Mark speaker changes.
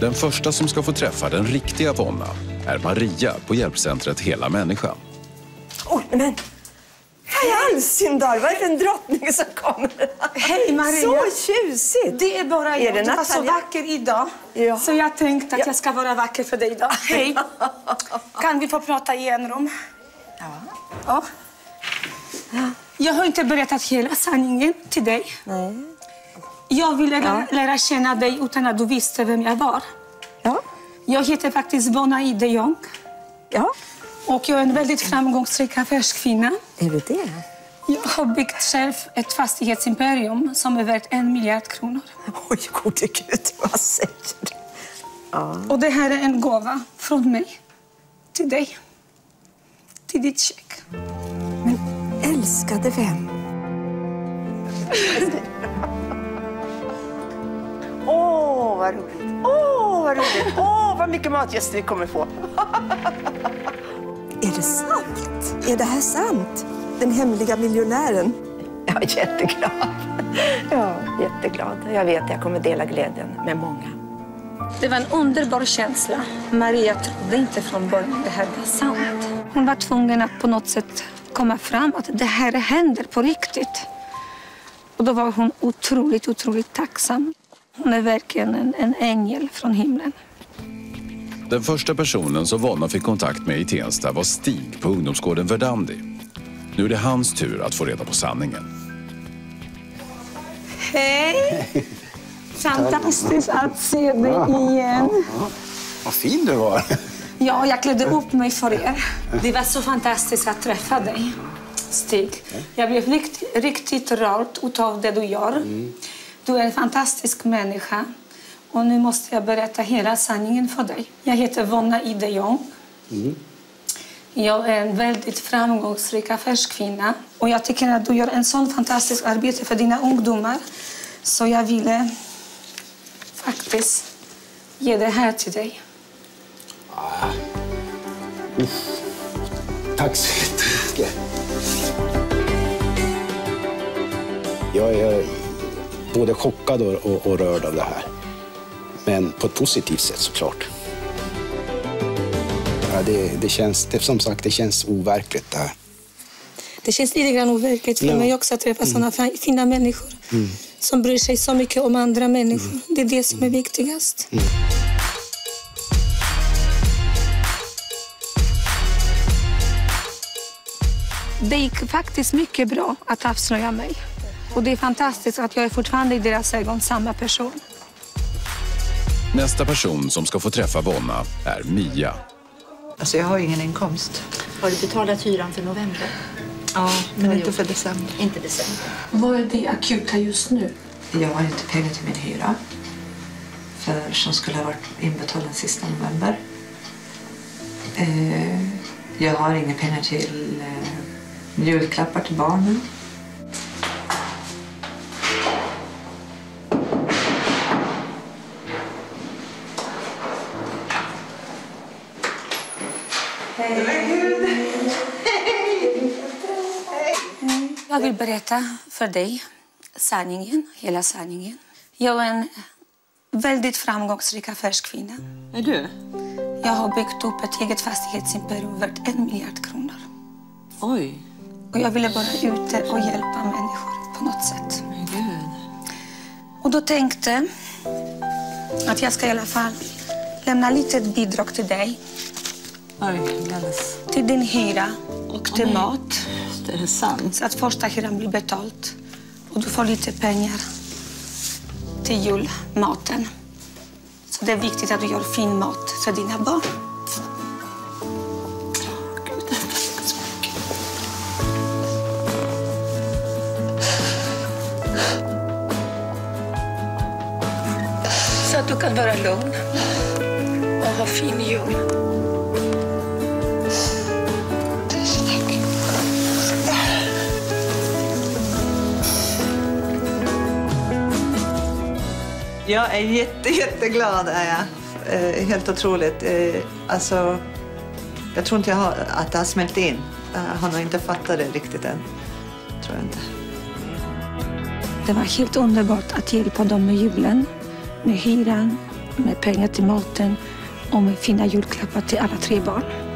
Speaker 1: Den första som ska få träffa den riktiga Vonna är Maria på hjälpcentret Hela Människan.
Speaker 2: Oj, men hej Alcindor, vad är det en drottning som kommer?
Speaker 3: Hej Maria!
Speaker 2: Så tjusigt!
Speaker 3: Det är bara jag.
Speaker 2: Är det
Speaker 3: du var så vacker idag.
Speaker 2: Ja.
Speaker 3: Så jag tänkte att
Speaker 2: Ja.
Speaker 3: jag ska vara vacker för dig idag. Hej! Kan vi få prata i en rum? Ja. Jag har inte berättat hela sanningen till dig.
Speaker 2: Nej.
Speaker 3: Jag ville lära, lära känna dig utan att du visste vem jag var.
Speaker 2: Ja.
Speaker 3: Jag heter faktiskt Bona de Jong
Speaker 2: Ja,
Speaker 3: och jag är en väldigt framgångsrik affärskvinna.
Speaker 2: är det det?
Speaker 3: Jag har byggt själv ett fastighetsimperium som är värt en miljard kronor.
Speaker 2: Oj, gode gud, vad säger du?
Speaker 3: Och det här är en gåva från mig till dig. Till ditt check.
Speaker 2: Men älskade vän. Vad roligt! Åh, vad roligt! Åh, vad mycket matgäster vi kommer få! Är det sant? Är det här sant? Den hemliga miljonären? Jag är jätteglad. Ja, jätteglad. Jag vet att jag kommer dela glädjen med många.
Speaker 3: Det var en underbar känsla. Maria trodde inte från början att det här var sant. Hon var tvungen att på något sätt komma fram att det här händer på riktigt. Och då var hon otroligt, otroligt tacksam. Hon är verkligen en, en ängel från himlen.
Speaker 1: Den första personen som Vonna fick kontakt med i Tensta var Stig på ungdomsgården Verdandi. Nu är det hans tur att få reda på sanningen.
Speaker 3: Hej! Fantastiskt att se dig igen.
Speaker 4: Vad fin du var.
Speaker 3: Ja, jag klädde upp mig för er. Det var så fantastiskt att träffa dig, Stig. Jag blev riktigt, riktigt rörd utav det du gör. Du är en fantastisk människa. Och nu måste jag berätta hela sanningen för dig. Jag heter Vonna Ide Jong. Jag är en väldigt framgångsrik affärskvinna. Och jag tycker att du gör en sån fantastisk arbete för dina ungdomar. Så jag ville faktiskt ge det här till dig.
Speaker 4: Tack så jättemycket. Jag är både chockad och, och, och rörd av det här. Men på ett positivt sätt såklart. Ja, det, det känns, det, som sagt, det känns overkligt det här.
Speaker 3: Det känns lite grann overkligt för
Speaker 4: Ja.
Speaker 3: mig också att träffa såna fi- fina människor som bryr sig så mycket om andra människor. Det är det som är viktigast. Det gick faktiskt mycket bra att avslöja mig. Och det är fantastiskt att jag är fortfarande i deras ögon samma person.
Speaker 1: Nästa person som ska få träffa Vonna är Mia.
Speaker 5: Alltså jag har ingen inkomst.
Speaker 6: Har du betalat hyran för november?
Speaker 5: Ja, men inte för december.
Speaker 6: Inte december.
Speaker 3: Vad är det akuta just nu?
Speaker 5: Jag har inte pengar till min hyra. För som skulle ha varit inbetald den sista november. Eh, jag har inga pengar till eh, julklappar till barnen.
Speaker 3: Jag vill berätta för dig sanningen, hela sanningen. Jag är en väldigt framgångsrik affärskvinna.
Speaker 5: Är du?
Speaker 3: Jag har byggt upp ett eget fastighetsimperium värt en miljard kronor.
Speaker 5: Oj,
Speaker 3: Och jag ville vara ute och hjälpa människor på något sätt.
Speaker 5: men gud.
Speaker 3: Och då tänkte att jag ska i alla fall lämna lite bidrag till dig.
Speaker 5: Alldeles.
Speaker 3: Till din hyra och till mat.
Speaker 5: Det är sant.
Speaker 3: Så att första hyran blir betalt. Och du får lite pengar till julmaten. Så det är viktigt att du gör fin mat för dina barn. Så att du kan vara lugn och ha fin jul.
Speaker 5: Jag är jätte, jätteglad. Är jag. Eh, helt otroligt. Eh, alltså, jag tror inte jag har, att det har smält in. Jag har nog inte fattat det riktigt än. Tror jag inte.
Speaker 3: Det var helt underbart att hjälpa dem med julen, med hyran, med pengar till maten och med fina julklappar till alla tre barn.